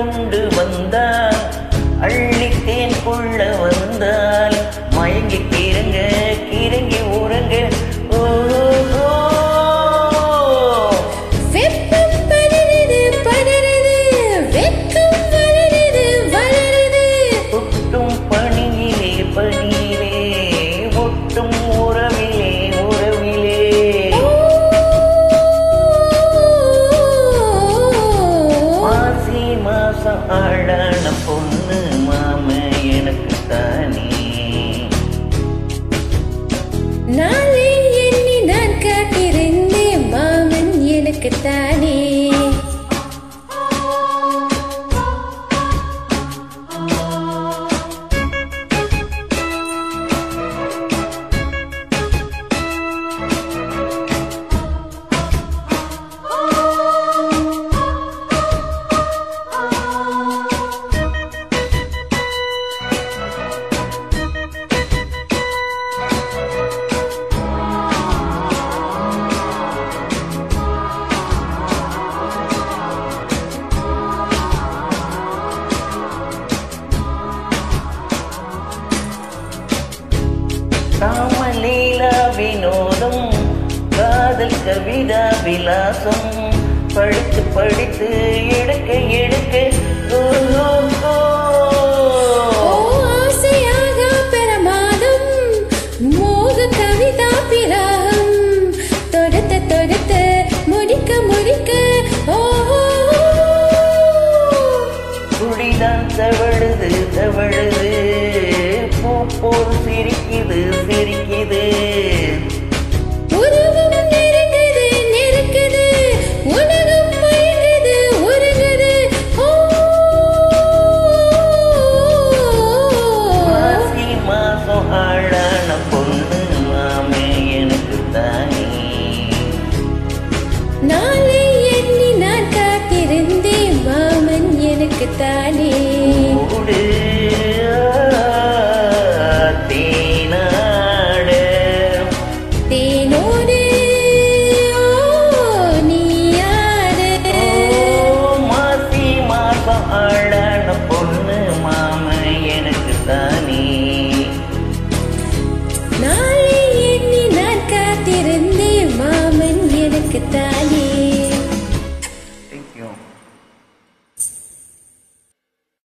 கொண்டு None. காதல் கவிதா விலாசம். படித்து படித்து எடுக்க எடுக்க ஆசையாக பிரமாதம். மோக கவிதா பிராகம். தொடுத்த தொடுத்த முடிக்க முடிக்க. ஓஹோ. துடிதான் தவழுது தவழுது. பூ போல் சிரிக்குது சிரிக்குது. Needing